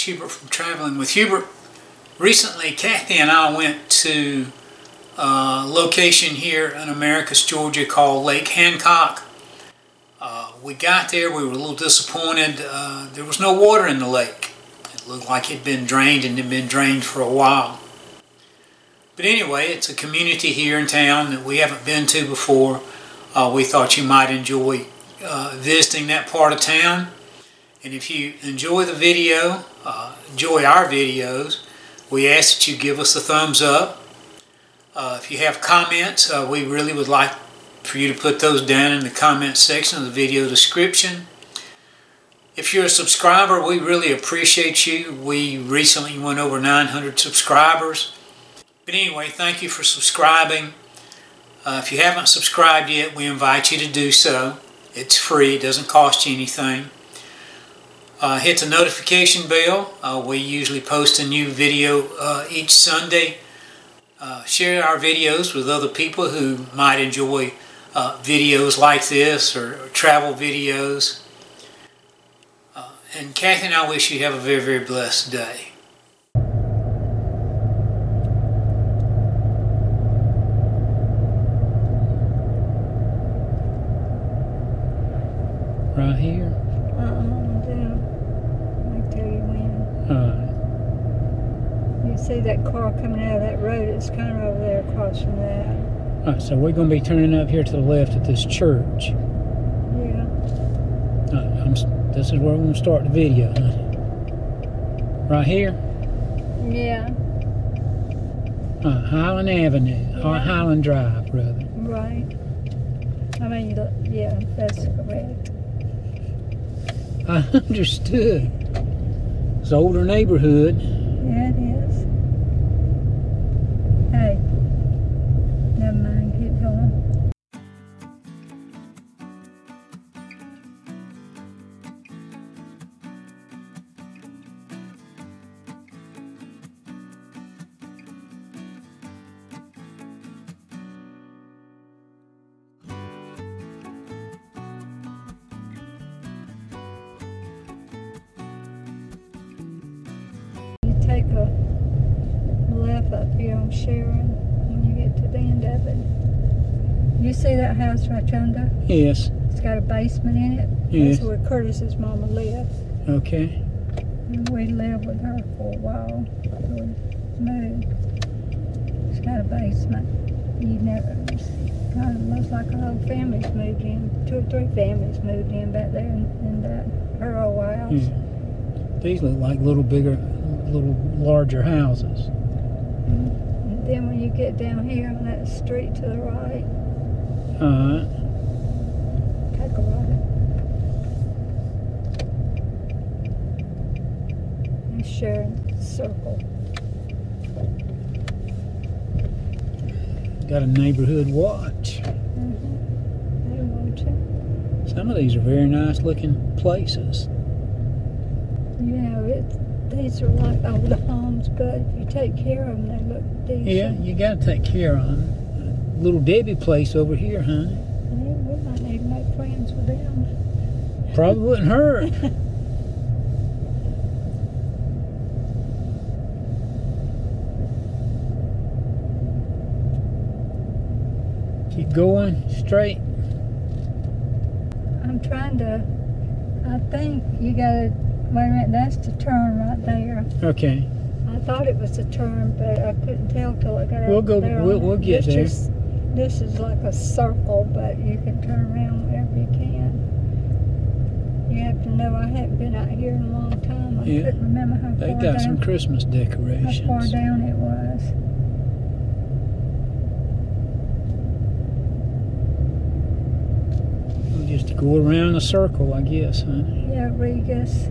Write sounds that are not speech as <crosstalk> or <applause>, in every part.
Is Hubert from Traveling with Hubert. Recently, Kathy and I went to a location here in Americus, Georgia called Lake Hancock. Uh, we got there, we were a little disappointed. Uh, there was no water in the lake. It looked like it had been drained and had been drained for a while. But anyway, it's a community here in town that we haven't been to before. Uh, we thought you might enjoy uh, visiting that part of town. And if you enjoy the video, uh, enjoy our videos, we ask that you give us a thumbs up. Uh, if you have comments, uh, we really would like for you to put those down in the comment section of the video description. If you're a subscriber, we really appreciate you. We recently went over 900 subscribers. But anyway, thank you for subscribing. Uh, if you haven't subscribed yet, we invite you to do so. It's free, it doesn't cost you anything. Uh, hit the notification bell. Uh, we usually post a new video uh, each Sunday. Uh, share our videos with other people who might enjoy uh, videos like this or, or travel videos. Uh, and Kathy and I wish you have a very, very blessed day. Right here. Uh-uh, down. I'll tell you when. Uh, You see that car coming out of that road, it's kind of over there across from that. all right, so we're going to be turning up here to the left at this church. Yeah. I'm, this is where we're going to start the video. honey. Right here, Yeah, uh, Highland Avenue, or Highland Drive, rather. right. I mean, yeah, that's correct. I <laughs> understood. It's an older neighborhood. Yeah, it is. Up here on Sharon when you get to the end of it. You see that house right yonder? Yes. It's got a basement in it. Yes. That's where Curtis's mama lived. Okay. And we lived with her for a while. We moved. It's got a basement. You never, it's kind of looks like a whole family's moved in. Two or three families moved in back there in, in that, her old house. Hmm. These look like little bigger, little larger houses. And then when you get down here on that street to the right, Uh, take a right. And Sharon Circle. got a neighborhood watch. Want you. Some of these are very nice looking places. You know, it, these are like old homes, but if you take care of them, they look decent. Yeah, you got to take care of them. Little Debbie place over here, honey. Yeah, we might need to make friends with them. Probably wouldn't hurt. <laughs> Keep going straight. I'm trying to, I think you gotta, wait a minute, that's the turn right there. Okay. I thought it was a turn, but I couldn't tell till I got We'll go- there. we'll- go, we'll get this there. Is, this is like a circle, but you can turn around wherever you can. You have to know I haven't been out here in a long time. I Yeah. couldn't remember how They far They got down, some Christmas decorations. how far down it was. We'll just go around the circle, I guess, honey. Yeah, Regus.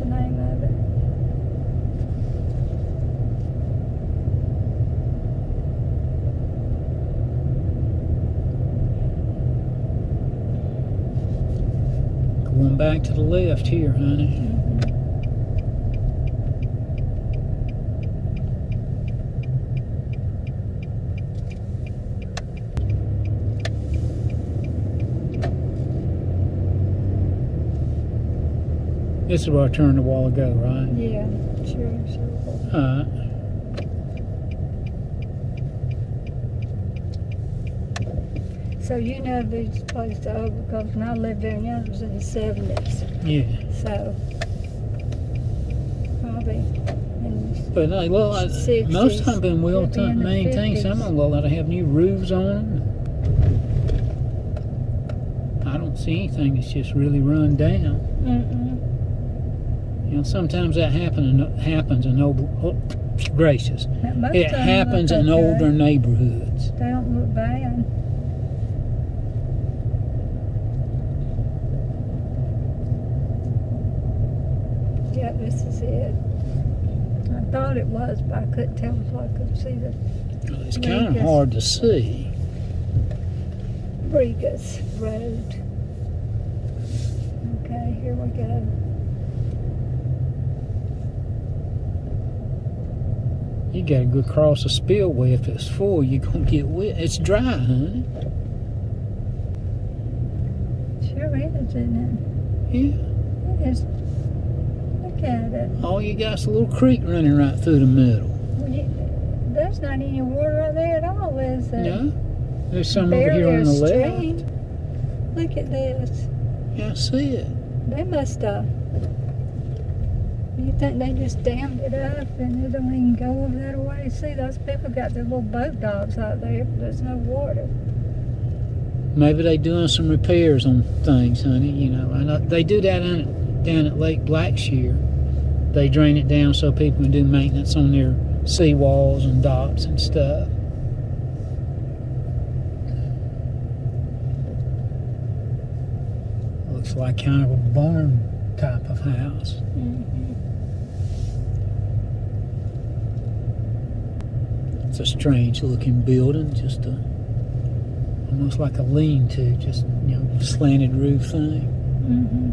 Name. Going back to the left here, honey. This is where I turned a while ago, right? Yeah, sure, sure. Alright. So you know these places over because when I lived there, it was in the seventies. Yeah. So probably in But like, well, I, most of them been well Maybe in done, the maintained. Some of them like they have new roofs on them. I don't see anything that's just really run down. mm-mm. You know, sometimes that happen, happens in old, oh, gracious. It happens in older neighborhoods. They don't look bad. Yeah, this is it. I thought it was, but I couldn't tell until I could see the Well, It's kind of hard to see. Brigas Road. Okay, here we go. You gotta go across a spillway. If it's full, you're gonna get wet. It's dry, honey. Sure is, isn't Yeah. it? It is. Look at it. All you got's a little creek running right through the middle. Well, you- There's not any water out there at all, is there? No? There's some over here on the left. Look at this. Yeah, I see it. They must have. You think they just dammed it up and it don't even go over that way? See, those people got their little boat docks out there, there's no water. Maybe they doing some repairs on things, honey. You know, I know uh, they do that down at, down at Lake Blackshear. They drain it down so people can do maintenance on their seawalls and docks and stuff. Looks like kind of a barn type of house. Mm-hmm. It's a strange looking building, just a almost like a lean-to, just you know, slanted roof thing. Mm-hmm.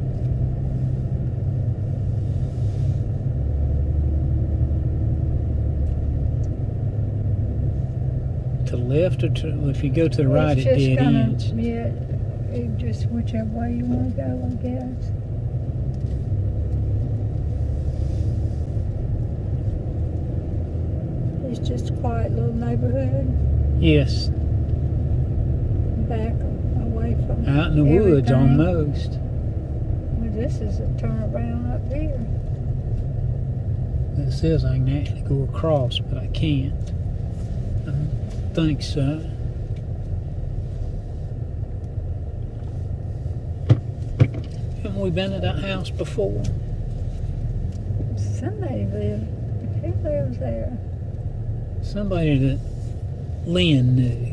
To the left or to if you go to the right, it's it dead gonna, ends. Yeah, just whichever way you want to go, I guess. It's just a quiet little neighborhood Yes, back away from out in the woods almost. Well, this is a turnaround up here. It says I can actually go across, but I can't. I don't think so. Haven't we been to that house before? Somebody lived. Who lives there? Somebody that Lynn knew.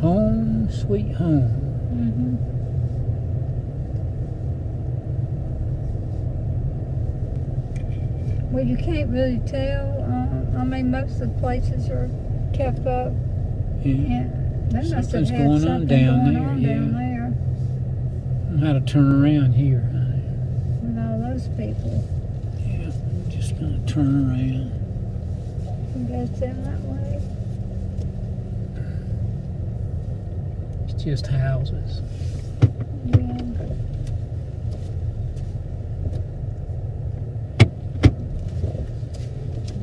Home, sweet home. Mm-hmm. Well, you can't really tell. Uh, I mean, most of the places are kept up. Yeah. Yeah, they must have Something's had going on something down going there, on yeah. down there Know how to turn around here. with all those people. Yeah, I'm just gonna turn around. You guys them that way. Just houses. Yeah.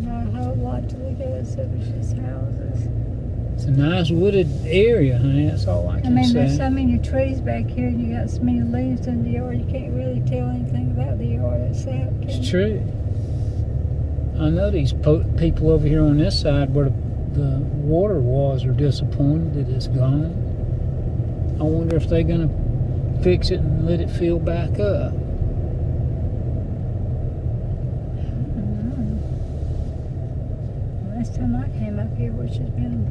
Not a whole lot to look at, so it's just houses. It's a nice wooded area, honey. That's all I can say. I mean, say. there's so many trees back here, and you got so many leaves in the yard, you can't really tell anything about the yard itself. It's true. I know these po- people over here on this side where the, the water was are disappointed that it's gone. I wonder if they're gonna fix it and let it fill back up. Last time I came up here, which has been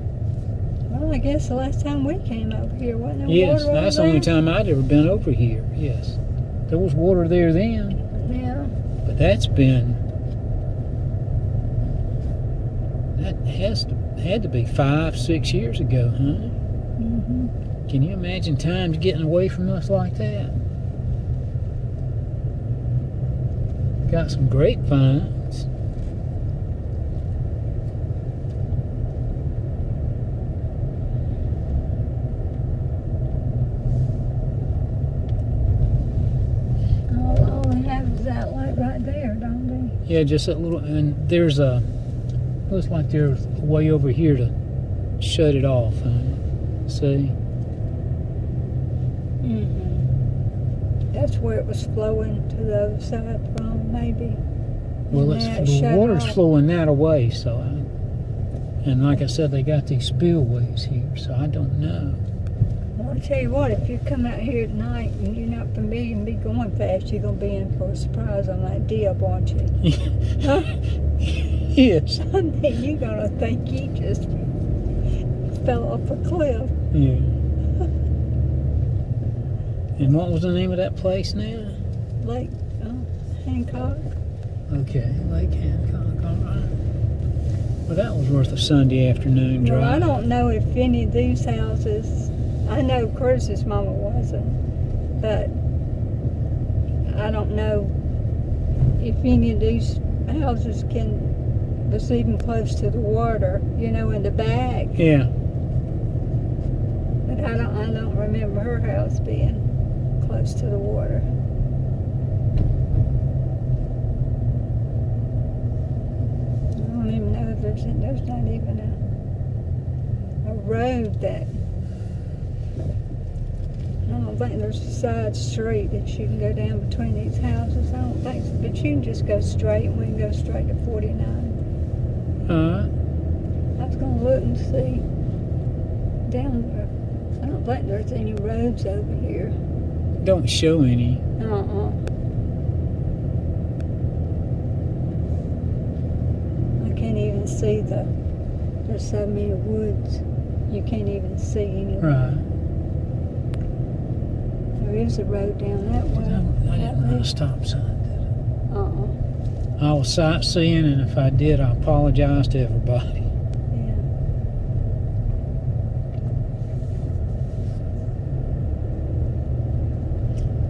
Well, I guess the last time we came over here, wasn't there Yes, water that's the only time I'd ever been over here. Yes, there was water there then, Yeah. but that's been that has to had to be five, six years ago, huh? hmm Can you imagine times getting away from us like that? Got some grapevines. All, all have is that light right there, don't they? Yeah, just that little, and there's a looks like there's a way over here to shut it off. Huh? See? Mm-hmm. That's where it was flowing to the other side from, maybe. Well, it's, the water's off. flowing that away, so I, and like I said, they got these spillways here, so I don't know. Well, I tell you what, if you come out here at night and you're not familiar and be going fast, you're gonna be in for a surprise on that dip, aren't you? Huh? <laughs> yes. You're gonna think you just fell off a cliff. Yeah. And what was the name of that place now? Lake uh, Hancock. Okay, Lake Hancock. All right. Well, that was worth a Sunday afternoon drive. Well, I don't know if any of these houses. I know Curtis's mama wasn't, but I don't know if any of these houses can was even close to the water. You know, in the back. Yeah. But I don't. I don't remember her house being close to the water. I don't even know if there's there's not even a a road that. I don't think there's a side street that you can go down between these houses. I don't think so. But you can just go straight and we can go straight to 49. Uh, I was going to look and see down there. I don't think there's any roads over here. Don't show any. Uh-uh. I can't even see the, there's so many woods. You can't even see any. Right. There is a road down that way. I that didn't run a stop sign, did Uh-uh. I? I was sightseeing, and if I did, I apologize to everybody. Yeah.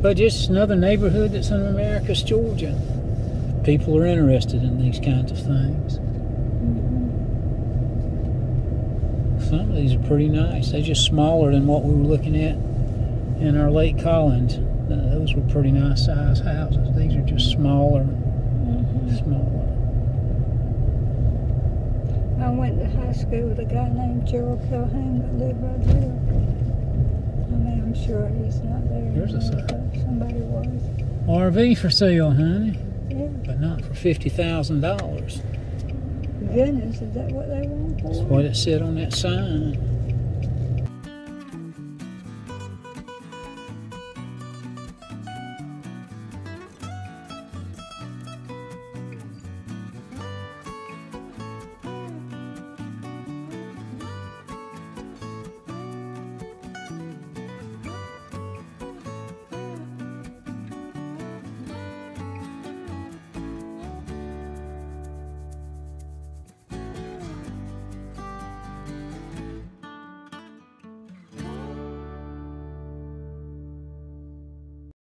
But just another neighborhood that's in Americus Georgia. People are interested in these kinds of things. Some of these are pretty nice. They're just smaller than what we were looking at in our Lake Collins. Uh, Those were pretty nice sized houses. These are just smaller, Mhm. smaller. I went to high school with a guy named Gerald Calhoun that lived right there. I'm sure he's not there. There's a sign. Somebody was. RV for sale, honey, Yeah. but not for fifty thousand dollars. Goodness, is that what they want for? That's what it said on that sign.